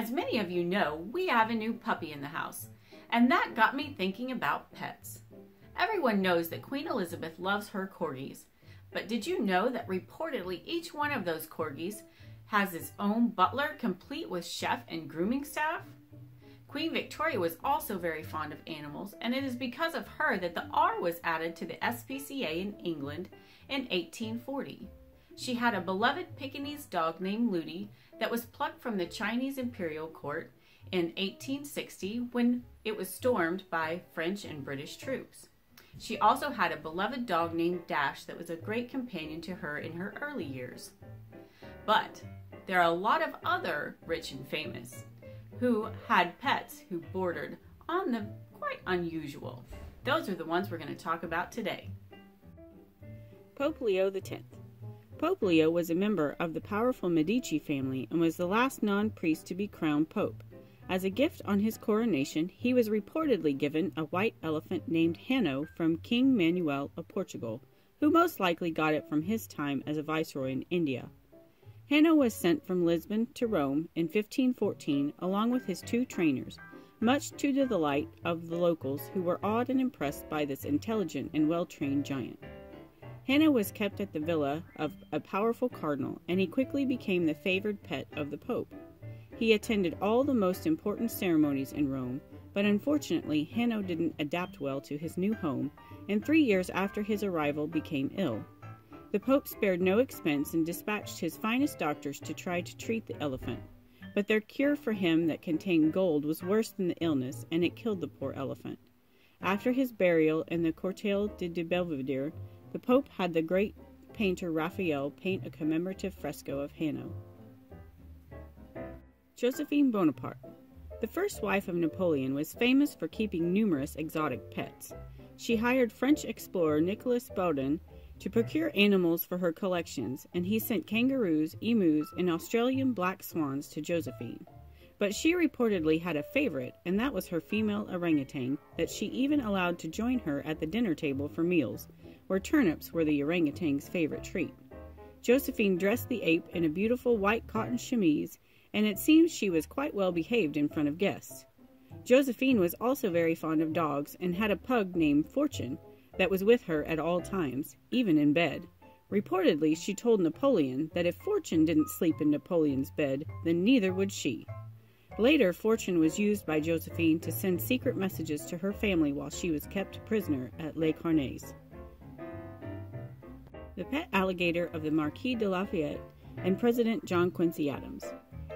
As many of you know, we have a new puppy in the house, and that got me thinking about pets. Everyone knows that Queen Elizabeth loves her corgis, but did you know that reportedly each one of those corgis has its own butler complete with chef and grooming staff? Queen Victoria was also very fond of animals, and it is because of her that the R was added to the SPCA in England in 1840. She had a beloved Pekingese dog named Looty that was plucked from the Chinese imperial court in 1860 when it was stormed by French and British troops. She also had a beloved dog named Dash that was a great companion to her in her early years. But there are a lot of other rich and famous who had pets who bordered on the quite unusual. Those are the ones we're going to talk about today. Pope Leo X. Pope Leo was a member of the powerful Medici family and was the last non priest to be crowned pope. As a gift on his coronation, he was reportedly given a white elephant named Hanno from King Manuel of Portugal, who most likely got it from his time as a viceroy in India. Hanno was sent from Lisbon to Rome in 1514 along with his two trainers, much to the delight of the locals who were awed and impressed by this intelligent and well trained giant. Hanno was kept at the villa of a powerful cardinal, and he quickly became the favored pet of the Pope. He attended all the most important ceremonies in Rome, but unfortunately, Hanno didn't adapt well to his new home, and three years after his arrival became ill. The Pope spared no expense and dispatched his finest doctors to try to treat the elephant. But their cure for him that contained gold was worse than the illness, and it killed the poor elephant. After his burial in the Cortile de Belvedere, the Pope had the great painter Raphael paint a commemorative fresco of Hanno. Josephine Bonaparte. The first wife of Napoleon was famous for keeping numerous exotic pets. She hired French explorer Nicolas Baudin to procure animals for her collections, and he sent kangaroos, emus, and Australian black swans to Josephine. But she reportedly had a favorite, and that was her female orangutan that she even allowed to join her at the dinner table for meals, where turnips were the orangutan's favorite treat. Josephine dressed the ape in a beautiful white cotton chemise, and it seems she was quite well behaved in front of guests. Josephine was also very fond of dogs and had a pug named Fortune that was with her at all times, even in bed. Reportedly, she told Napoleon that if Fortune didn't sleep in Napoleon's bed, then neither would she. Later, Fortune was used by Josephine to send secret messages to her family while she was kept prisoner at Les Carmes the pet alligator of the Marquis de Lafayette and President John Quincy Adams.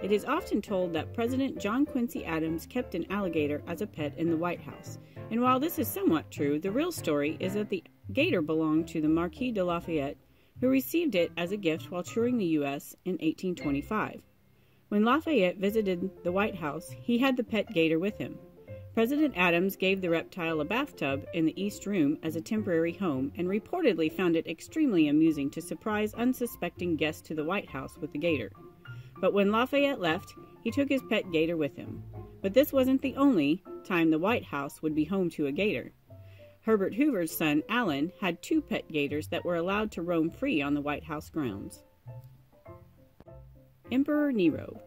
It is often told that President John Quincy Adams kept an alligator as a pet in the White House. And while this is somewhat true, the real story is that the gator belonged to the Marquis de Lafayette, who received it as a gift while touring the U.S. in 1825. When Lafayette visited the White House, he had the pet gator with him. President Adams gave the reptile a bathtub in the East Room as a temporary home and reportedly found it extremely amusing to surprise unsuspecting guests to the White House with the gator. But when Lafayette left, he took his pet gator with him. But this wasn't the only time the White House would be home to a gator. Herbert Hoover's son, Allen, had two pet gators that were allowed to roam free on the White House grounds. Emperor Nero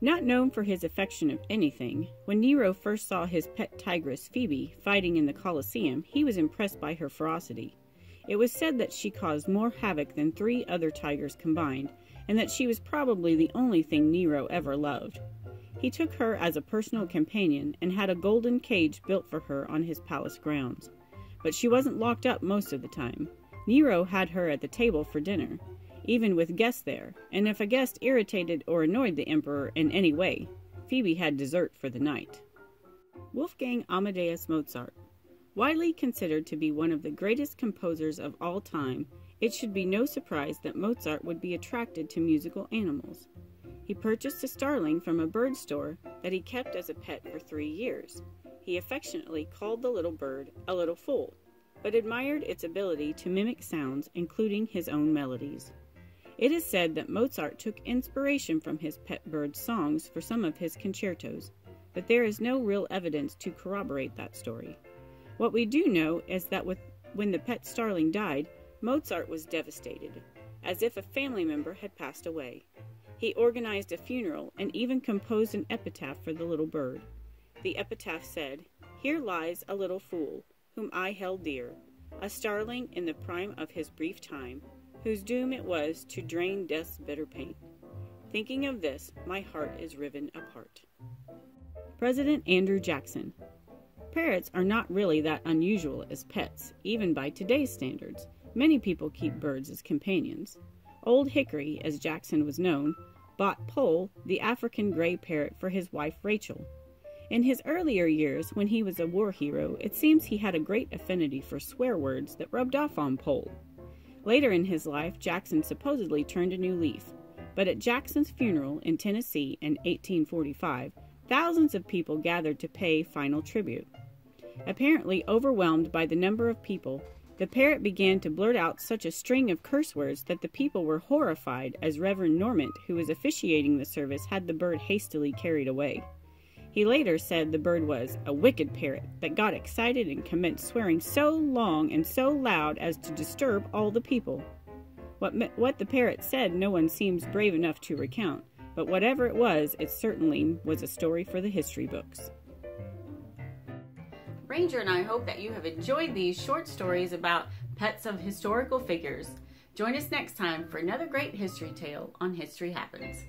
not known for his affection of anything, when Nero first saw his pet tigress Phoebe fighting in the Colosseum, he was impressed by her ferocity. It was said that she caused more havoc than three other tigers combined, and that she was probably the only thing Nero ever loved. He took her as a personal companion and had a golden cage built for her on his palace grounds. But she wasn't locked up most of the time. Nero had her at the table for dinner even with guests there, and if a guest irritated or annoyed the emperor in any way, Phoebe had dessert for the night. Wolfgang Amadeus Mozart. Widely considered to be one of the greatest composers of all time, it should be no surprise that Mozart would be attracted to musical animals. He purchased a starling from a bird store that he kept as a pet for three years. He affectionately called the little bird a little fool, but admired its ability to mimic sounds, including his own melodies. It is said that Mozart took inspiration from his pet bird's songs for some of his concertos, but there is no real evidence to corroborate that story. What we do know is that with, when the pet starling died, Mozart was devastated, as if a family member had passed away. He organized a funeral and even composed an epitaph for the little bird. The epitaph said, Here lies a little fool, whom I held dear, a starling in the prime of his brief time, whose doom it was to drain death's bitter pain. Thinking of this, my heart is riven apart. President Andrew Jackson. Parrots are not really that unusual as pets, even by today's standards. Many people keep birds as companions. Old Hickory, as Jackson was known, bought Poll, the African gray parrot, for his wife Rachel. In his earlier years, when he was a war hero, it seems he had a great affinity for swear words that rubbed off on Poll. Later in his life, Jackson supposedly turned a new leaf, but at Jackson's funeral in Tennessee in 1845, thousands of people gathered to pay final tribute. Apparently overwhelmed by the number of people, the parrot began to blurt out such a string of curse words that the people were horrified as Reverend Norment, who was officiating the service, had the bird hastily carried away. He later said the bird was a wicked parrot that got excited and commenced swearing so long and so loud as to disturb all the people. What, what the parrot said, no one seems brave enough to recount, but whatever it was, it certainly was a story for the history books. Ranger and I hope that you have enjoyed these short stories about pets of historical figures. Join us next time for another great history tale on History Happens.